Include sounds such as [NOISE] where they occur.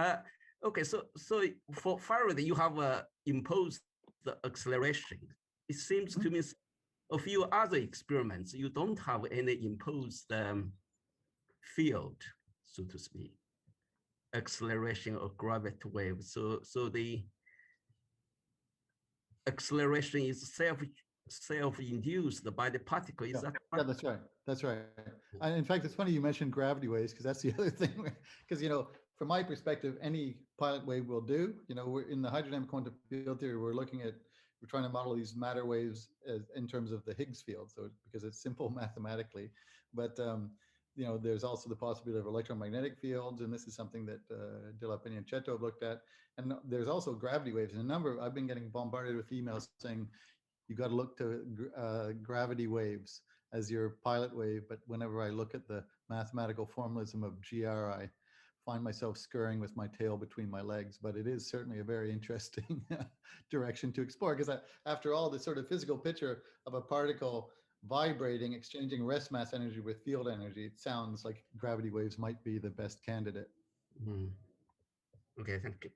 Uh, okay, so so for Faraday, you have uh, imposed the acceleration. It seems to me a few other experiments, you don't have any imposed um, field, so to speak, acceleration or gravity wave. So so the acceleration is self self-induced by the particle. Is Yeah. that Yeah, that's right. That's right. And in fact, it's funny you mentioned gravity waves because that's the [LAUGHS] other thing. Because, you know, from my perspective, any pilot wave will do. You know, we're in the hydrodynamic quantum field theory, we're looking at, we're trying to model these matter waves as, in terms of the Higgs field. So because it's simple [LAUGHS] mathematically, but, um, you know, there's also the possibility of electromagnetic fields. And this is something that uh, De and Cetto have looked at. And there's also gravity waves. And a number, I've been getting bombarded with emails saying, you got to look to uh, gravity waves as your pilot wave. But whenever I look at the mathematical formalism of GR, I find myself scurrying with my tail between my legs. But it is certainly a very [LAUGHS] interesting direction to explore because after all, the sort of physical picture of a particle vibrating, exchanging rest mass energy with field energy, it sounds like gravity waves might be the best candidate. Hmm. Okay, thank you.